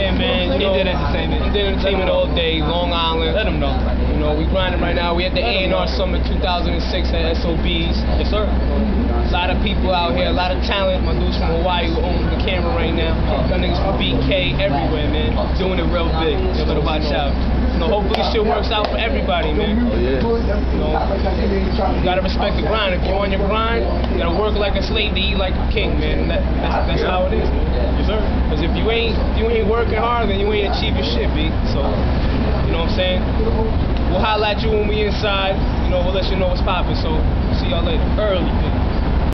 Yeah, man. You He know, did entertainment. Indebt Entertainment all day, Long Island. Let him know. You know, we grinding right now. We at the A&R. Summit 2006 at SOBs. Yes, sir. A lot of people out here, a lot of talent. My dudes from Hawaii who own the camera right now. Got niggas from BK everywhere, man. Doing it real big. You better watch out. You know, hopefully this shit works out for everybody, man. Oh, yeah. You know, you gotta respect the grind. If you're on your grind, you gotta work like a slave to eat like a king, man. That, that's, that's how it is, man. Yes, sir. Because if you ain't you ain't working hard, then you ain't achieving shit, B. So, you know what I'm saying? We'll holla at you when we inside. You know, we'll let you know what's popping. So, see y'all later. Early, B.